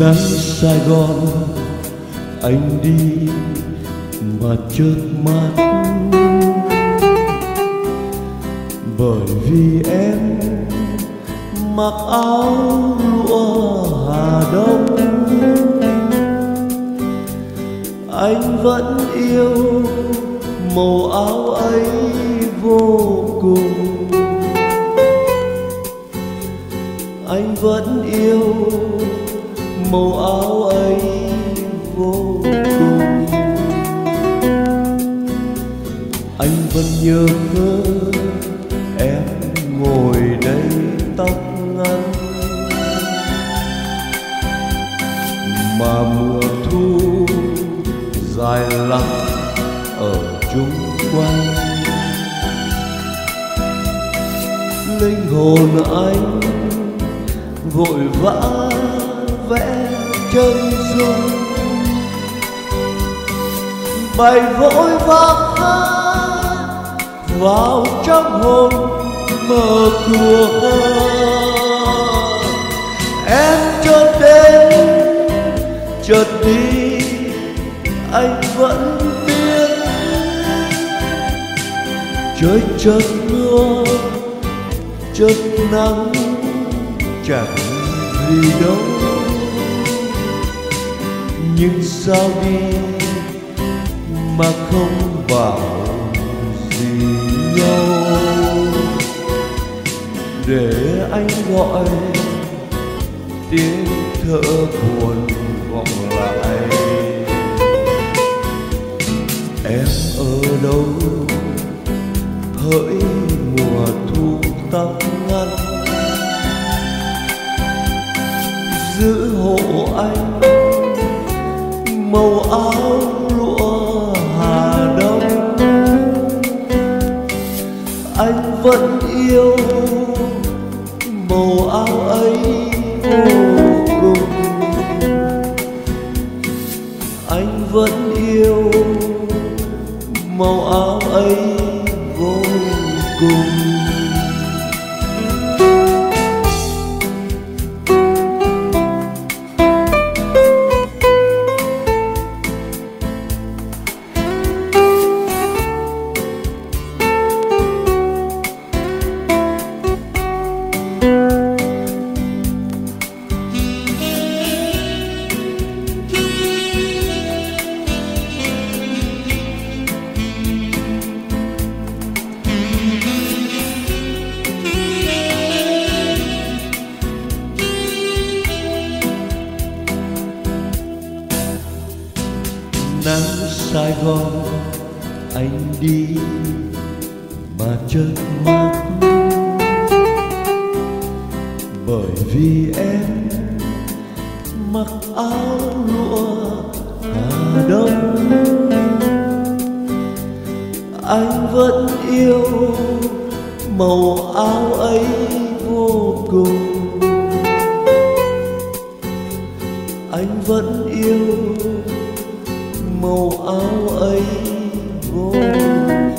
nắng Sài Gòn. Anh đi mà chớp mắt. Bởi vì em mặc áo lụa Hà Đông. Anh vẫn yêu màu áo ấy vô cùng. Anh vẫn yêu màu áo ấy vô cùng. Anh vẫn nhớ em ngồi đây tóc ngắn. Mà mùa thu dài lắm ở chung quanh. Linh hồn anh vội vã vẽ chân dung. Bay vội vã hát vào trong hồn mở cửa em chợt đến chợt đi, anh vẫn biết trời chợt mưa, chợt nắng, chẳng vì đâu nhưng sao đi mà không bảo gì nhau? Để anh gọi tiếng thở buồn vọng lại. Em ở đâu? Hỡi mùa thu tóc ngắn giữ hộ anh màu áo lụa Hà Đông. Anh vẫn yêu màu áo ấy vô cùng. Anh vẫn yêu màu áo ấy vô cùng. Nắng Sài Gòn, anh đi mà chợt mắt. Bởi vì em mặc áo lụa Hà Đông. Anh vẫn yêu màu áo ấy vô cùng. Anh vẫn yêu màu áo ấy vô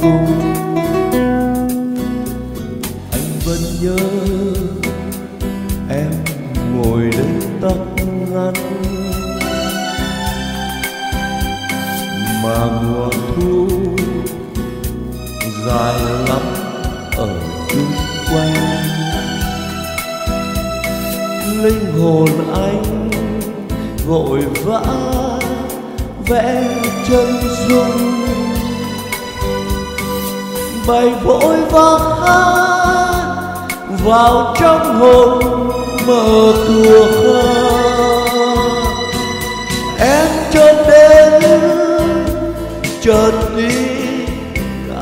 cùng. Anh vẫn nhớ em ngồi đây tóc ngắn. Mà mùa thu dài lắm ở chung quanh. Linh hồn anh vội vã vẽ chân dung. Bay vội và hát vào trong hồn mở cửa em chợt đến chợt đi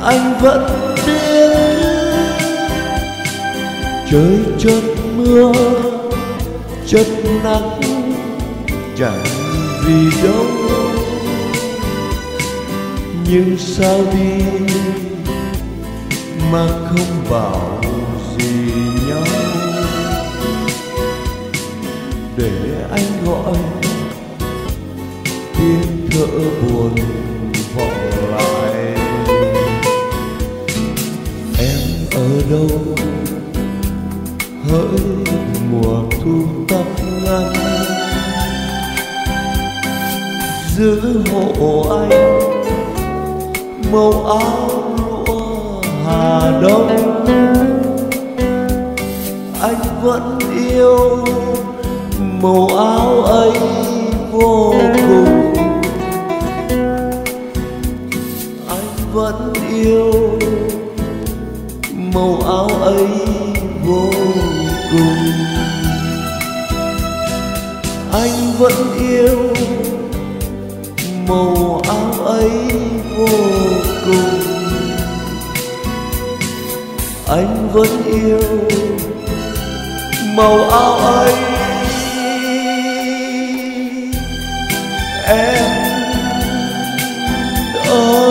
anh vẫn biết. Trời chợt mưa, chợt nắng, chẳng vì đâu nhưng sao đi mà không bảo gì nhau? Để anh gọi, tiếng thở buồn vọng lại. Em ở đâu? Hỡi mùa thu tóc ngắn. Giữ hộ anh màu áo lụa hà đông. Anh vẫn yêu màu áo ấy vô cùng. Anh vẫn yêu màu áo ấy vô cùng. Anh vẫn yêu màu áo ấy vô cùng. Anh vẫn yêu màu áo ấy. Em ơi.